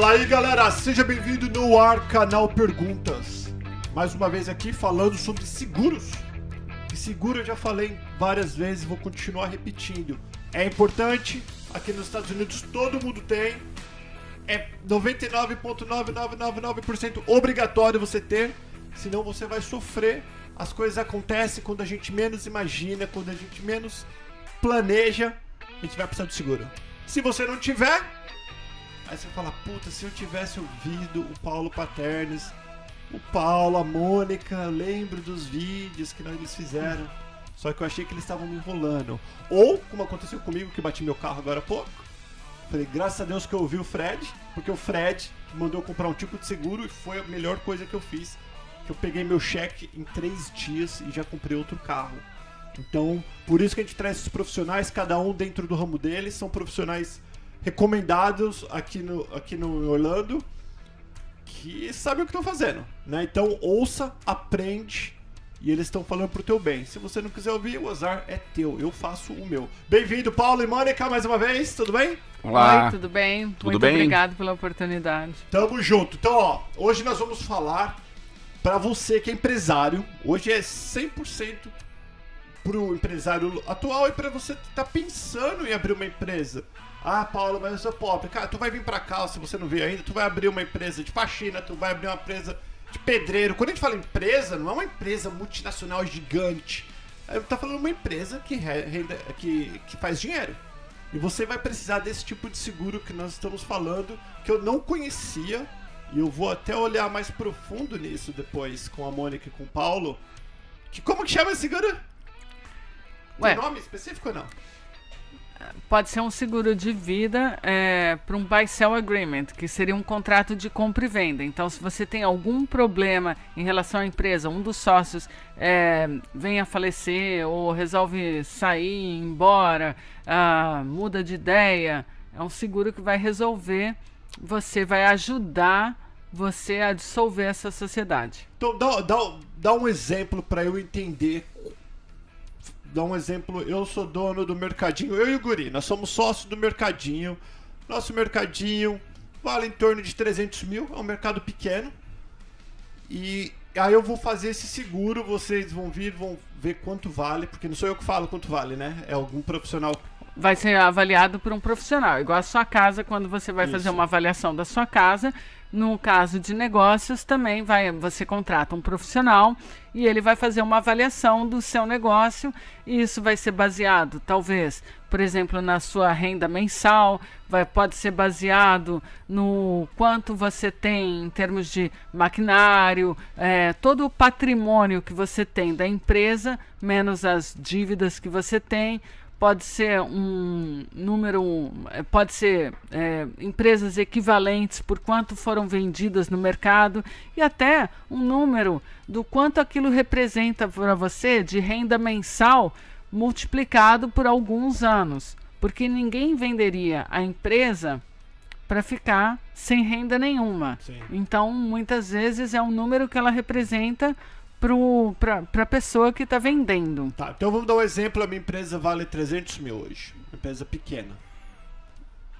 Fala aí galera, seja bem-vindo no ar canal Perguntas. Mais uma vez aqui falando sobre seguros. E seguro eu já falei várias vezes, vou continuar repetindo. É importante, aqui nos Estados Unidos todo mundo tem. É 99,9999% obrigatório você ter, senão você vai sofrer. As coisas acontecem quando a gente menos imagina, quando a gente menos planeja, a gente vai precisar de seguro. Se você não tiver, Aí você fala, puta, se eu tivesse ouvido o Paulo Paternes, o Paulo, a Mônica, lembro dos vídeos que eles fizeram. Só que eu achei que eles estavam me enrolando. Ou, como aconteceu comigo, que bati meu carro agora há pouco. Falei, graças a Deus que eu ouvi o Fred, porque o Fred mandou comprar um tipo de seguro e foi a melhor coisa que eu fiz. Que eu peguei meu cheque em três dias e já comprei outro carro. Então, por isso que a gente traz esses profissionais, cada um dentro do ramo deles, são profissionais recomendados aqui no, aqui no Orlando que sabem o que estão fazendo, né? Então ouça, aprende e eles estão falando pro teu bem. Se você não quiser ouvir, o azar é teu. Eu faço o meu. Bem-vindo, Paulo e Mônica, mais uma vez. Tudo bem? Olá. Oi, tudo bem? Tudo Muito bem? obrigado pela oportunidade. Tamo junto. Então, ó, hoje nós vamos falar pra você que é empresário. Hoje é 100% pro empresário atual e pra você que tá pensando em abrir uma empresa. Ah, Paulo, mas eu sou pobre. Cara, tu vai vir pra cá, se você não viu ainda, tu vai abrir uma empresa de faxina, tu vai abrir uma empresa de pedreiro. Quando a gente fala empresa, não é uma empresa multinacional gigante. Gente tá falando uma empresa que, re- renda, que, que faz dinheiro. E você vai precisar desse tipo de seguro que nós estamos falando, que eu não conhecia. E eu vou até olhar mais profundo nisso depois com a Mônica e com o Paulo. Que, como que chama esse seguro? Ué. Tem nome específico ou não? Pode ser um seguro de vida é, para um buy-sell agreement, que seria um contrato de compra e venda. Então, se você tem algum problema em relação à empresa, um dos sócios é, vem a falecer ou resolve sair, ir embora, ah, muda de ideia, é um seguro que vai resolver, você vai ajudar você a dissolver essa sociedade. Então, dá, dá, dá um exemplo pra eu entender. Dá um exemplo. Eu sou dono do mercadinho, eu e o Guri, nós somos sócios do mercadinho. Nosso mercadinho vale em torno de 300 mil, é um mercado pequeno. E aí eu vou fazer esse seguro, vocês vão vir, vão ver quanto vale, porque não sou eu que falo quanto vale, né? É algum profissional. vai ser avaliado por um profissional. Igual a sua casa, quando você vai fazer Isso. uma avaliação da sua casa, no caso de negócios, também vai, você contrata um profissional e ele vai fazer uma avaliação do seu negócio e isso vai ser baseado, talvez, por exemplo, na sua renda mensal, vai, pode ser baseado no quanto você tem em termos de maquinário, eh, todo o patrimônio que você tem da empresa, menos as dívidas que você tem, pode ser um número, eh, pode ser eh, empresas equivalentes por quanto foram vendidas no mercado e até um número do quanto aquilo representa para você de renda mensal multiplicado por alguns anos, porque ninguém venderia a empresa para ficar sem renda nenhuma. Sim. Então, muitas vezes é um número que ela representa para a pessoa que está vendendo. Tá, então vamos dar um exemplo. A minha empresa vale 300 mil hoje. Uma empresa pequena.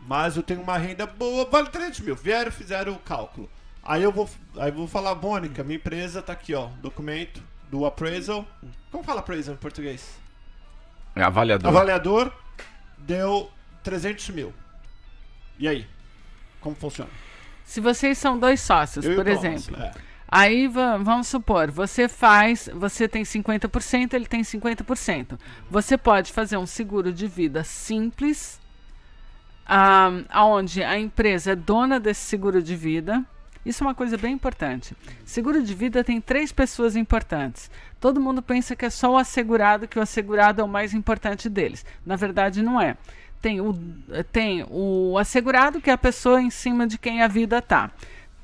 Mas eu tenho uma renda boa, vale 300 mil. Vieram, fizeram o cálculo. Aí eu vou, aí eu vou falar, Mônica, minha empresa tá aqui, ó. Documento do appraisal. Como fala appraisal em português? É avaliador. Avaliador deu 300 mil. E aí? Como funciona? Se vocês são dois sócios, Eu por exemplo, é. Aí va- vamos supor, você faz, você tem 50%, ele tem 50%. Você pode fazer um seguro de vida simples, aonde a empresa é dona desse seguro de vida. Isso é uma coisa bem importante. Seguro de vida tem três pessoas importantes. Todo mundo pensa que é só o assegurado, que o assegurado é o mais importante deles. Na verdade, não é. Tem o, tem o assegurado, que é a pessoa em cima de quem a vida tá.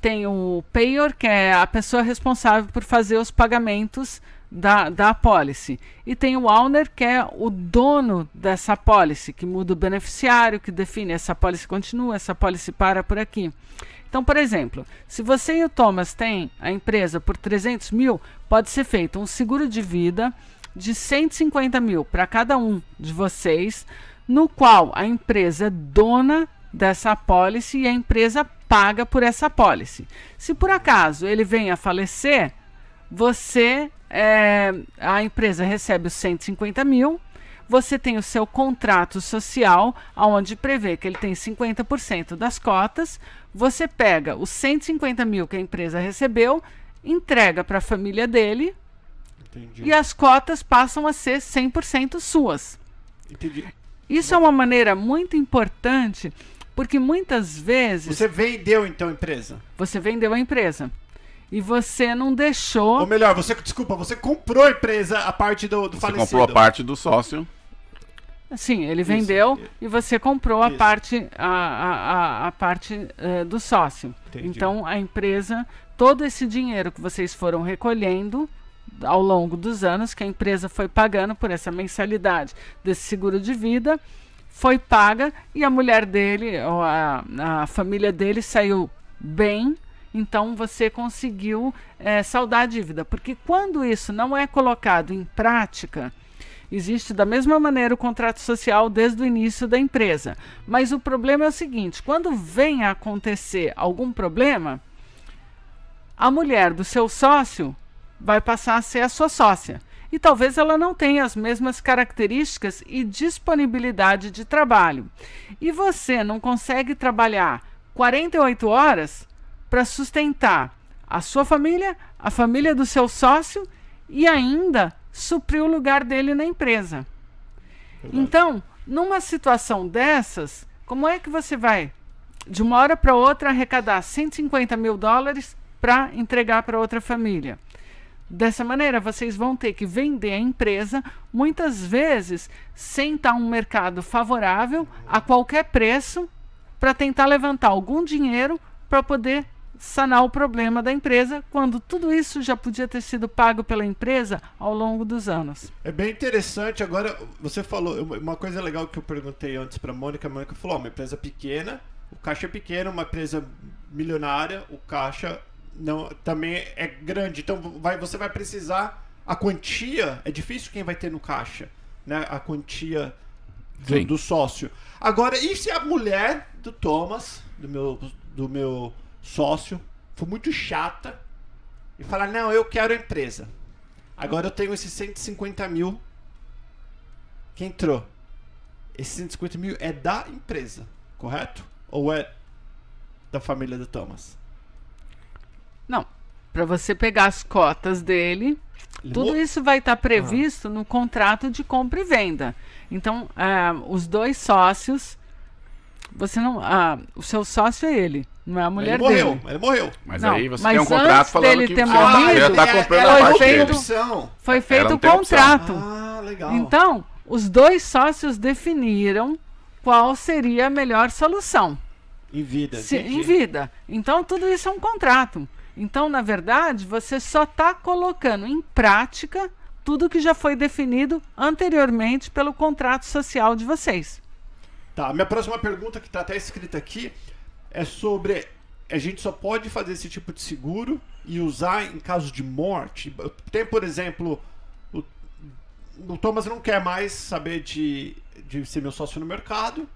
Tem o payer, que é a pessoa responsável por fazer os pagamentos da, da apólice. E tem o owner, que é o dono dessa apólice, que muda o beneficiário, que define essa apólice continua, essa apólice para por aqui. Então, por exemplo, se você e o Thomas têm a empresa por 300 mil, pode ser feito um seguro de vida de 150 mil para cada um de vocês, no qual a empresa é dona dessa apólice e a empresa paga por essa pólice. Se por acaso ele vem a falecer, você, é, a empresa recebe os 150 mil, você tem o seu contrato social, onde prevê que ele tem 50% das cotas, você pega os 150 mil que a empresa recebeu, entrega para a família dele Entendi. e as cotas passam a ser 100% suas. Entendi. Isso é uma maneira muito importante, porque muitas vezes Você vendeu então a empresa? você vendeu a empresa e você não deixou. Ou melhor, você, desculpa, você comprou a empresa, a parte do, do Você falecido. comprou a parte do sócio. Sim, ele vendeu e você comprou a Isso. parte, a, a, a, a parte eh, do sócio. Entendi. Então a empresa, todo esse dinheiro que vocês foram recolhendo ao longo dos anos, que a empresa foi pagando por essa mensalidade desse seguro de vida, foi paga e a mulher dele, ou a, a família dele saiu bem. Então você conseguiu eh, saldar a dívida. Porque quando isso não é colocado em prática, Existe da mesma maneira o contrato social desde o início da empresa. Mas o problema é o seguinte: quando vem a acontecer algum problema, a mulher do seu sócio vai passar a ser a sua sócia. E talvez ela não tenha as mesmas características e disponibilidade de trabalho. E você não consegue trabalhar 48 horas para sustentar a sua família, a família do seu sócio e ainda suprir o lugar dele na empresa. Então, numa situação dessas, como é que você vai, de uma hora para outra, arrecadar 150 mil dólares para entregar para outra família? Dessa maneira, vocês vão ter que vender a empresa, muitas vezes sem estar um mercado favorável, a qualquer preço, para tentar levantar algum dinheiro para poder sanar o problema da empresa, quando tudo isso já podia ter sido pago pela empresa ao longo dos anos. É bem interessante. Agora, você falou uma- coisa legal que eu perguntei antes pra Mônica. A Mônica falou: ó, uma empresa pequena, o caixa é pequeno, uma empresa milionária, o caixa não também é grande. Então, vai, você vai precisar. A quantia é difícil quem vai ter no caixa, né? A quantia do, do sócio. Agora, e se a mulher do Thomas, do meu, do meu sócio, for muito chata e falar: não, eu quero a empresa. Agora eu tenho esses 150 mil que entrou. Esses 150 mil é da empresa, correto? Ou é da família do Thomas? Para você pegar as cotas dele, Ele tudo isso vai estar previsto no contrato de compra e venda. Então, ah, os dois sócios, você não, ah, o seu sócio é ele, não é a mulher ele morreu, dele. ele morreu. Mas Não, aí você mas tem um contrato antes falando dele que ter você morrido, já tá é- comprando a parte feito- dele. Foi feito o contrato. Ah, legal. Então, os dois sócios definiram qual seria a melhor solução. em vida. Se- em vida. Então, tudo isso é um contrato. Então, na verdade, você só está colocando em prática tudo que já foi definido anteriormente pelo contrato social de vocês. Tá, minha próxima pergunta, que tá até escrita aqui, é sobre. A gente só pode fazer esse tipo de seguro e usar em caso de morte. Tem, por exemplo, o, o Thomas não quer mais saber de, de ser meu sócio no mercado.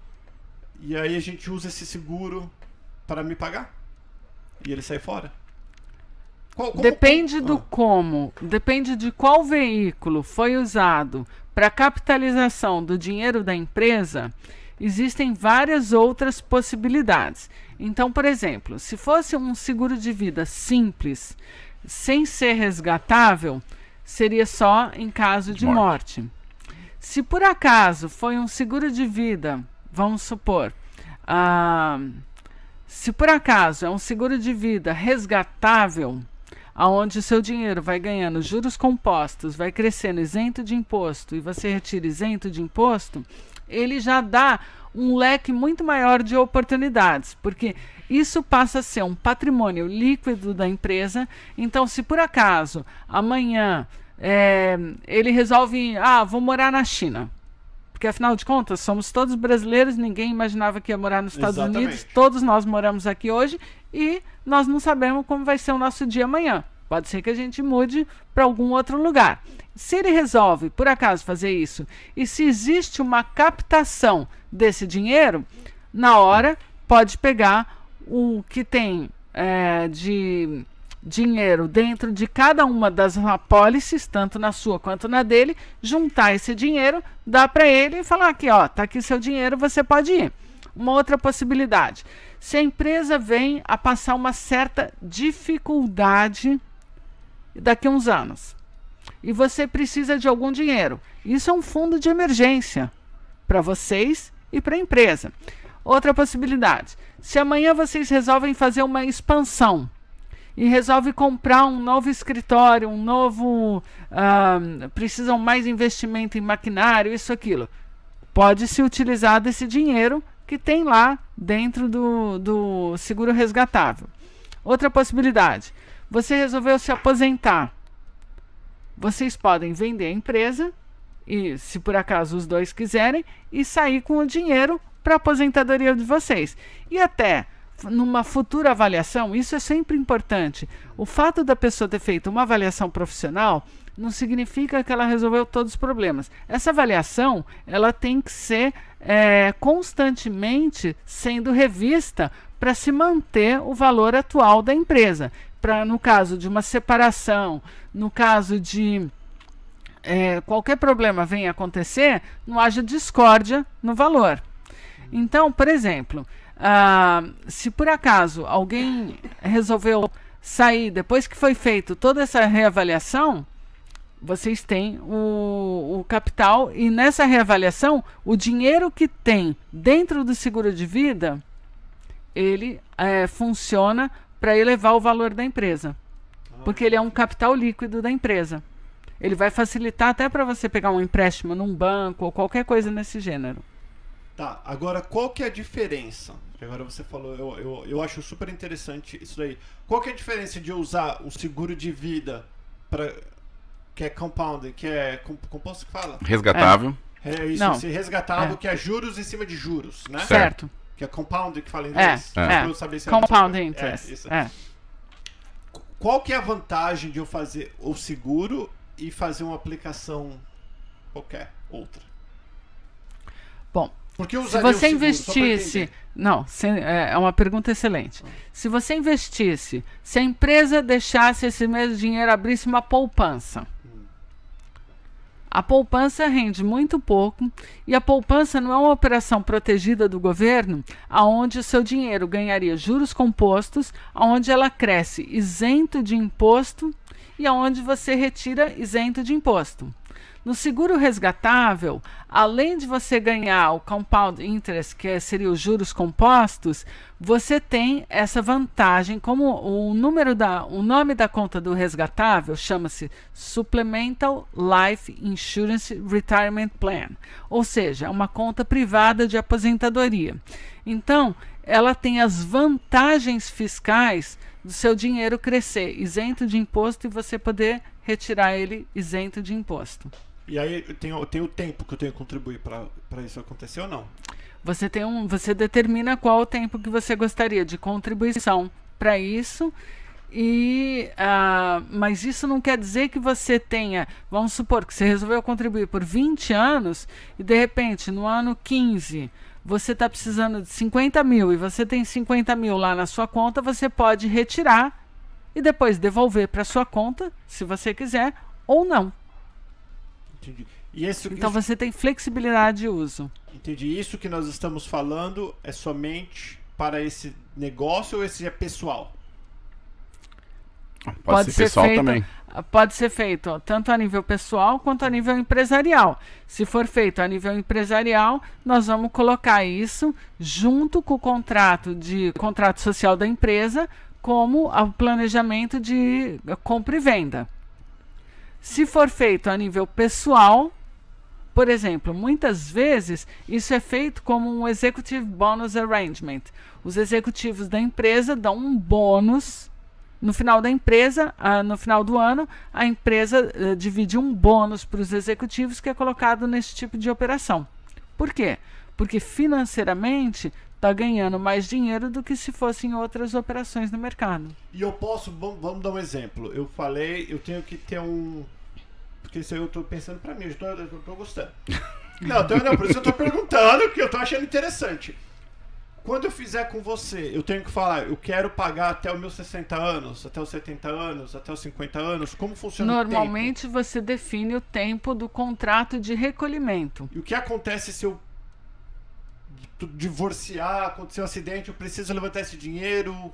E aí a gente usa esse seguro para me pagar. E ele sai fora. Qual- como- Depende do Ah, como, depende de qual veículo foi usado para capitalização do dinheiro da empresa, existem várias outras possibilidades. Então, por exemplo, se fosse um seguro de vida simples, sem ser resgatável, seria só em caso de Morte. morte. Se por acaso foi um seguro de vida, vamos supor, ah, se por acaso é um seguro de vida resgatável, aonde o seu dinheiro vai ganhando juros compostos, vai crescendo isento de imposto e você retira isento de imposto, ele já dá um leque muito maior de oportunidades, porque isso passa a ser um patrimônio líquido da empresa. Então, se por acaso amanhã é, ele resolve, ah, vou morar na China, porque afinal de contas somos todos brasileiros, ninguém imaginava que ia morar nos Estados Exatamente. Unidos, todos nós moramos aqui hoje e nós não sabemos como vai ser o nosso dia amanhã. Pode ser que a gente mude para algum outro lugar. Se ele resolve, por acaso, fazer isso, e se existe uma captação desse dinheiro, na hora pode pegar o que tem é, de dinheiro dentro de cada uma das apólices, tanto na sua quanto na dele, juntar esse dinheiro, dar para ele e falar aqui, ó, tá aqui seu dinheiro, você pode ir. Uma outra possibilidade. Se a empresa vem a passar uma certa dificuldade daqui a uns anos e você precisa de algum dinheiro, isso é um fundo de emergência para vocês e para a empresa. Outra possibilidade: se amanhã vocês resolvem fazer uma expansão e resolve comprar um novo escritório, um novo. Uh, precisam mais investimento em maquinário, isso, aquilo. Pode se utilizar desse dinheiro que tem lá dentro do, do seguro resgatável. Outra possibilidade: você resolveu se aposentar. Vocês podem vender a empresa, e se por acaso os dois quiserem, e sair com o dinheiro para a aposentadoria de vocês. E até numa futura avaliação, isso é sempre importante. O fato da pessoa ter feito uma avaliação profissional não significa que ela resolveu todos os problemas. Essa avaliação ela tem que ser é, constantemente sendo revista para se manter o valor atual da empresa. Para no caso de uma separação, no caso de é, qualquer problema venha acontecer, não haja discórdia no valor. Então, por exemplo, Uh, se por acaso alguém resolveu sair depois que foi feito toda essa reavaliação, vocês têm o, o, capital e nessa reavaliação o dinheiro que tem dentro do seguro de vida ele é, funciona para elevar o valor da empresa, porque ele é um capital líquido da empresa. Ele vai facilitar até para você pegar um empréstimo num banco ou qualquer coisa nesse gênero. Tá, agora qual que é a diferença agora você falou, eu, eu, eu acho super interessante isso daí. Qual que é a diferença de usar um seguro de vida para que é compound, que é composto que fala? Resgatável. É, é isso, Não. esse resgatável, é. que é juros em cima de juros, né? Certo. Que é compound que fala em inglês. É, é. Saber se é compound é interest. É, Qual que é a vantagem de eu fazer o seguro e fazer uma aplicação qualquer, outra? Bom, se você investisse. Não, se, é, é uma pergunta excelente. Se você investisse, se a empresa deixasse esse mesmo dinheiro, abrisse uma poupança. A poupança rende muito pouco e a poupança não é uma operação protegida do governo, aonde o seu dinheiro ganharia juros compostos, aonde ela cresce isento de imposto e aonde você retira isento de imposto. No seguro resgatável, além de você ganhar o compound interest, que seria os juros compostos, você tem essa vantagem, como o número da, o nome da conta do resgatável chama-se Supplemental Life Insurance Retirement Plan, ou seja, é uma conta privada de aposentadoria. Então, ela tem as vantagens fiscais do seu dinheiro crescer isento de imposto e você poder retirar ele isento de imposto. E aí tem, tem o tempo que eu tenho que contribuir para isso acontecer ou não? Você tem um, você determina qual o tempo que você gostaria de contribuição para isso. E, uh, mas isso não quer dizer que você tenha, vamos supor que você resolveu contribuir por 20 anos e de repente no ano 15 você está precisando de 50 mil e você tem 50 mil lá na sua conta, você pode retirar e depois devolver para sua conta, se você quiser, ou não. Entendi. E esse, então isso... você tem flexibilidade de uso. Entendi. Isso que nós estamos falando é somente para esse negócio ou esse é pessoal? Pode, pode ser, ser, pessoal feito, também. Pode ser feito tanto a nível pessoal quanto a nível empresarial. Se for feito a nível empresarial, nós vamos colocar isso junto com o contrato de contrato social da empresa, como o planejamento de compra e venda. Se for feito a nível pessoal, por exemplo, muitas vezes isso é feito como um Executive Bonus Arrangement. Os executivos da empresa dão um bônus no final da empresa, uh, no final do ano, a empresa uh, divide um bônus para os executivos que é colocado nesse tipo de operação. Por quê? Porque financeiramente está ganhando mais dinheiro do que se fossem outras operações no mercado. E eu posso, vamos, dar um exemplo. Eu falei, eu tenho que ter um. Porque isso aí eu estou pensando para mim, eu estou gostando. Não, tô, não, por isso eu estou perguntando, que eu estou achando interessante. Quando eu fizer com você, eu tenho que falar, eu quero pagar até os meus 60 anos, até os 70 anos, até os 50 anos. Como funciona Normalmente você define o tempo do contrato de recolhimento. E o que acontece se eu divorciar, acontecer um acidente, eu preciso levantar esse dinheiro,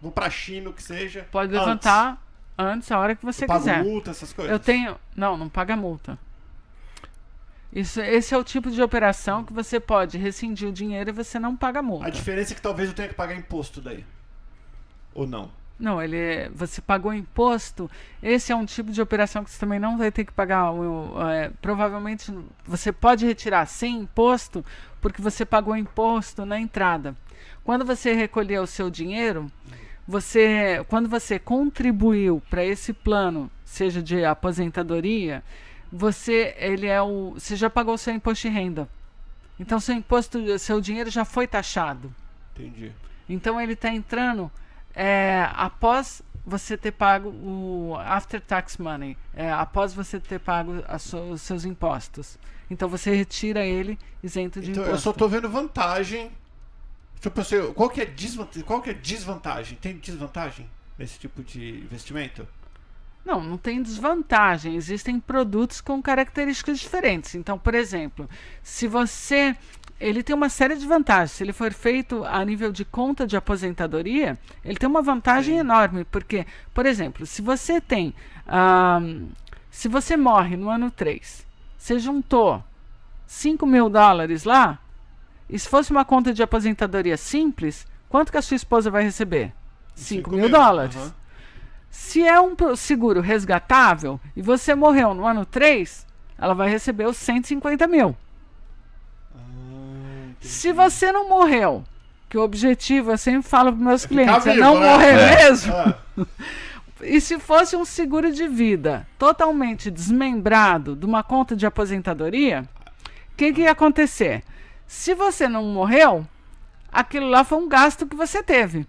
vou pra China, o que seja. Pode levantar antes, antes a hora que você eu pago quiser. multa, essas coisas. Eu tenho. Não, não paga multa. Isso, esse é o tipo de operação que você pode rescindir o dinheiro e você não paga multa. A diferença é que talvez eu tenha que pagar imposto daí. Ou não? Não, ele é, você pagou imposto. Esse é um tipo de operação que você também não vai ter que pagar. É, provavelmente você pode retirar sem imposto, porque você pagou imposto na entrada. Quando você recolher o seu dinheiro, você, quando você contribuiu para esse plano, seja de aposentadoria, você, ele é o, você já pagou o seu imposto de renda. Então seu imposto, seu dinheiro já foi taxado. Entendi. Então ele está entrando é, após você ter pago o after tax money, é, após você ter pago so, os seus impostos. Então você retira ele isento de então, imposto. Eu só estou vendo vantagem. Tipo assim, qual que, é desvantagem, qual que é desvantagem? Tem desvantagem nesse tipo de investimento? Não, não tem desvantagem. Existem produtos com características diferentes. Então, por exemplo, se você ele tem uma série de vantagens. Se ele for feito a nível de conta de aposentadoria, ele tem uma vantagem Sim. enorme. Porque, por exemplo, se você tem. Um, se você morre no ano 3, você juntou 5 mil dólares lá, e se fosse uma conta de aposentadoria simples, quanto que a sua esposa vai receber? 5 mil, mil dólares. Uhum. Se é um seguro resgatável e você morreu no ano 3, ela vai receber os 150 mil. Se você não morreu, que o objetivo, eu sempre falo para meus é clientes, é não né? morrer é. mesmo. É. e se fosse um seguro de vida totalmente desmembrado de uma conta de aposentadoria, o que, que ia acontecer? Se você não morreu, aquilo lá foi um gasto que você teve.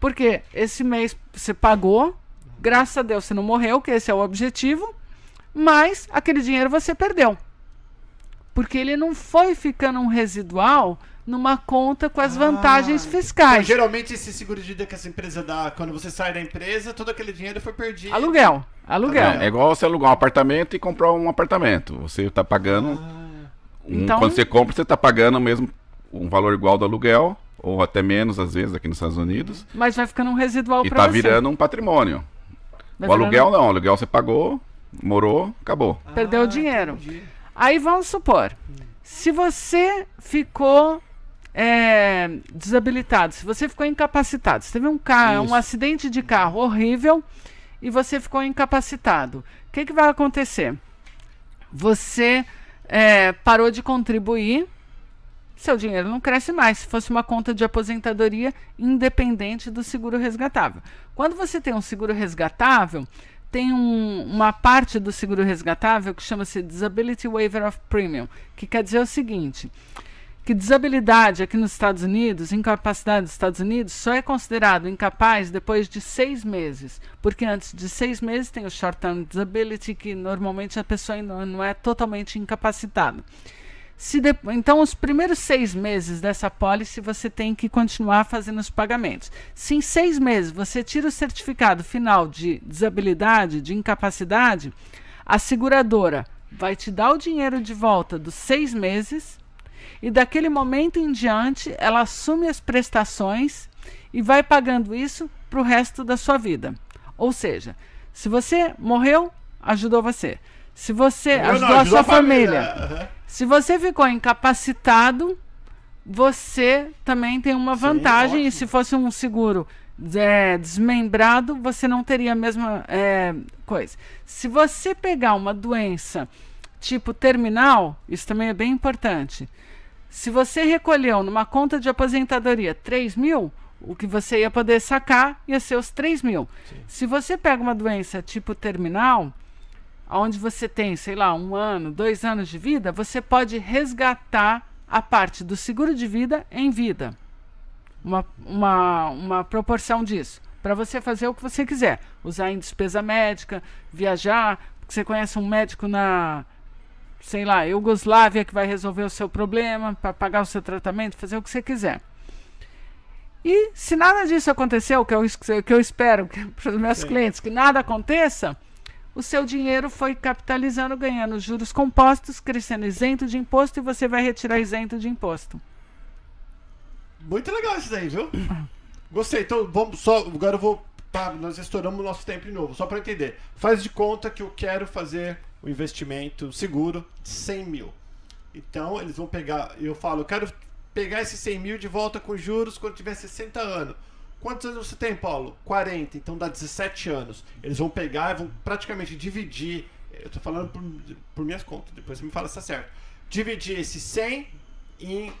Porque esse mês você pagou, graças a Deus você não morreu, que esse é o objetivo, mas aquele dinheiro você perdeu. Porque ele não foi ficando um residual numa conta com as ah, vantagens fiscais. Então, geralmente esse seguro de vida que essa empresa dá, quando você sai da empresa, todo aquele dinheiro foi perdido. Aluguel. Aluguel. É, é igual você alugar um apartamento e comprar um apartamento. Você está pagando. Ah. Um, então, quando você compra, você está pagando mesmo um valor igual do aluguel, ou até menos, às vezes, aqui nos Estados Unidos. Mas vai ficando um residual para tá você. E está virando um patrimônio. Vai o aluguel virando... não, o aluguel você pagou, morou, acabou. Perdeu o dinheiro. Entendi. Aí vamos supor, se você ficou é, desabilitado, se você ficou incapacitado, você teve um carro, um acidente de carro horrível e você ficou incapacitado, o que, que vai acontecer? Você é, parou de contribuir, seu dinheiro não cresce mais. Se fosse uma conta de aposentadoria independente do seguro resgatável. Quando você tem um seguro resgatável, tem um, uma parte do seguro resgatável que chama-se Disability Waiver of Premium, que quer dizer o seguinte: que desabilidade aqui nos Estados Unidos, incapacidade nos Estados Unidos, só é considerado incapaz depois de seis meses, porque antes de seis meses tem o short term disability, que normalmente a pessoa ainda não é totalmente incapacitada. De, então, os primeiros seis meses dessa pólice você tem que continuar fazendo os pagamentos. Se em seis meses você tira o certificado final de desabilidade, de incapacidade, a seguradora vai te dar o dinheiro de volta dos seis meses e daquele momento em diante ela assume as prestações e vai pagando isso para o resto da sua vida. Ou seja, se você morreu, ajudou você. Se você Eu ajudou, não, a sua família, família. Uhum. Se você ficou incapacitado, você também tem uma vantagem. Sim, e se fosse um seguro é, desmembrado, você não teria a mesma é, coisa. Se você pegar uma doença tipo terminal, isso também é bem importante. Se você recolheu numa conta de aposentadoria 3 mil, o que você ia poder sacar ia ser os 3 mil. Sim. Se você pega uma doença tipo terminal, onde você tem, sei lá, um ano, dois anos de vida, você pode resgatar a parte do seguro de vida em vida. Uma, uma, uma proporção disso. Para você fazer o que você quiser. Usar em despesa médica, viajar, porque você conhece um médico na, sei lá, Iugoslávia que vai resolver o seu problema, para pagar o seu tratamento, fazer o que você quiser. E se nada disso aconteceu, que eu, que eu espero para os meus Sim. clientes, que nada aconteça, o seu dinheiro foi capitalizando, ganhando juros compostos, crescendo isento de imposto e você vai retirar isento de imposto. Muito legal isso daí, viu? Gostei. Então, vamos só. Agora eu vou. Tá, nós estouramos o nosso tempo de novo, só para entender. Faz de conta que eu quero fazer o um investimento seguro de 100 mil. Então, eles vão pegar. Eu falo, eu quero pegar esses 100 mil de volta com juros quando tiver 60 anos. Quantos anos você tem, Paulo? 40, então dá 17 anos. Eles vão pegar e vão praticamente dividir. Eu tô falando por, por minhas contas, depois você me fala se tá certo. Dividir esses 100 em,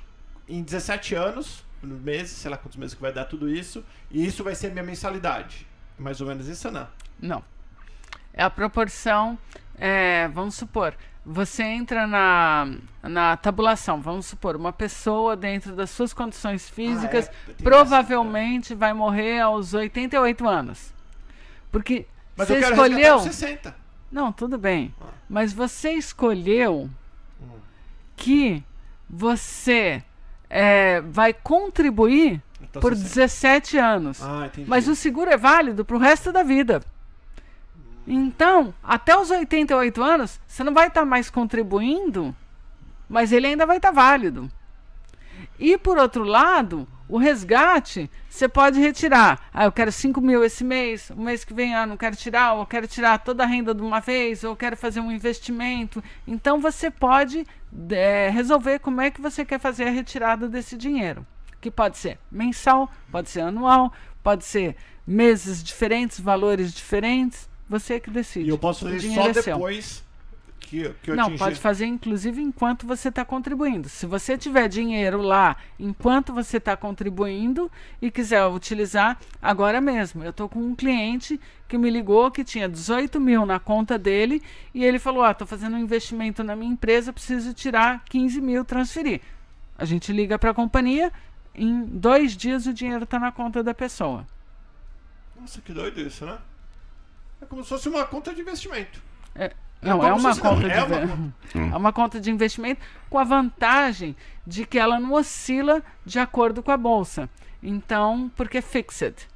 em 17 anos meses, sei lá quantos meses que vai dar tudo isso, e isso vai ser minha mensalidade. Mais ou menos isso não? Não. É a proporção, é, vamos supor, você entra na, na tabulação, vamos supor, uma pessoa dentro das suas condições físicas ah, é? provavelmente vai morrer aos 88 anos. Porque Mas você escolheu. 60. Não, tudo bem. Ah. Mas você escolheu hum. que você é, vai contribuir então, por 17 anos. Ah, Mas o seguro é válido para o resto da vida. Então, até os 88 anos, você não vai estar tá mais contribuindo, mas ele ainda vai estar tá válido. E por outro lado, o resgate, você pode retirar. Ah, eu quero 5 mil esse mês, o mês que vem ah, não quero tirar, ou eu quero tirar toda a renda de uma vez, ou eu quero fazer um investimento. Então você pode é, resolver como é que você quer fazer a retirada desse dinheiro. Que pode ser mensal, pode ser anual, pode ser meses diferentes, valores diferentes. Você que decide. E eu posso fazer só é depois que, que eu Não, pode fazer inclusive enquanto você está contribuindo. Se você tiver dinheiro lá enquanto você está contribuindo e quiser utilizar agora mesmo. Eu estou com um cliente que me ligou que tinha 18 mil na conta dele e ele falou: estou ah, fazendo um investimento na minha empresa, preciso tirar 15 mil, transferir. A gente liga para a companhia, em dois dias o dinheiro está na conta da pessoa. Nossa, que doido isso, né? É como se fosse uma conta de investimento. É, não, é uma, conta de, é, uma... é uma conta de investimento com a vantagem de que ela não oscila de acordo com a bolsa. Então, porque é fixed.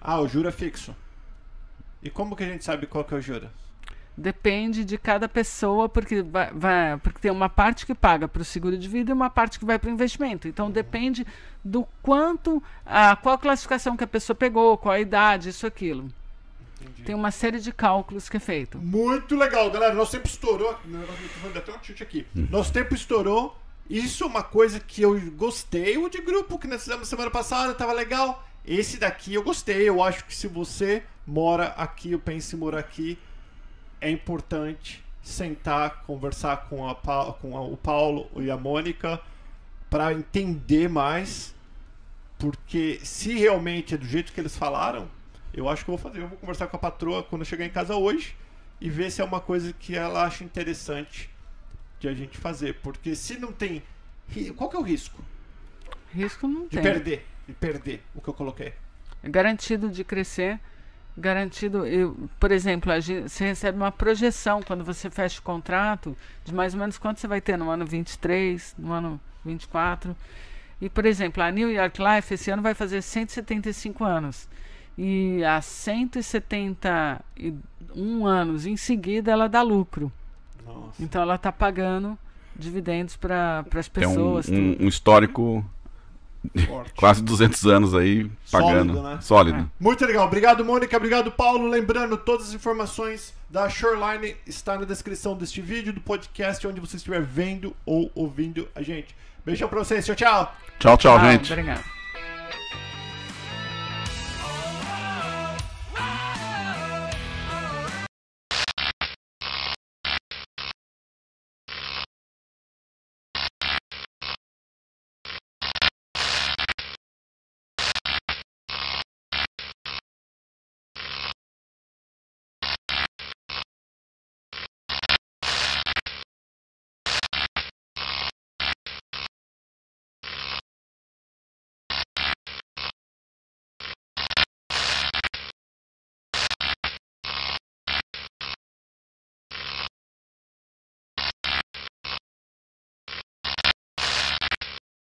Ah, o juro é fixo. E como que a gente sabe qual que é o juro? Depende de cada pessoa, porque, vai, vai porque tem uma parte que paga para o seguro de vida e uma parte que vai para o investimento. Então, depende do quanto, a, qual a classificação que a pessoa pegou, qual a idade, isso, aquilo. Entendi. Tem uma série de cálculos que é feito. Muito legal, galera. Nosso tempo estourou. Até um chute aqui. Hum. Nosso tempo estourou. Isso é uma coisa que eu gostei. O de grupo que nós fizemos semana passada tava legal. Esse daqui eu gostei. Eu acho que se você mora aqui, eu penso em morar aqui, é importante sentar, conversar com, a, com a, o Paulo e a Mônica para entender mais. Porque se realmente é do jeito que eles falaram, eu acho que eu vou fazer. Eu vou conversar com a patroa quando eu chegar em casa hoje e ver se é uma coisa que ela acha interessante de a gente fazer. Porque se não tem. Qual que é o risco? Risco não de tem. De perder. De perder o que eu coloquei. É garantido de crescer. Garantido, eu, por exemplo, a gente, você recebe uma projeção quando você fecha o contrato de mais ou menos quanto você vai ter no ano 23, no ano 24. E, por exemplo, a New York Life esse ano vai fazer 175 anos e há 171 anos em seguida ela dá lucro. Nossa. Então ela está pagando dividendos para as pessoas. Tem um, um, um histórico. Quase 200 anos aí pagando. Sólido. Né? Sólido. É. Muito legal. Obrigado, Mônica. Obrigado, Paulo. Lembrando, todas as informações da Shoreline está na descrição deste vídeo, do podcast, onde você estiver vendo ou ouvindo a gente. Beijão pra vocês. Tchau, tchau. Tchau, tchau, ah, gente. Obrigado.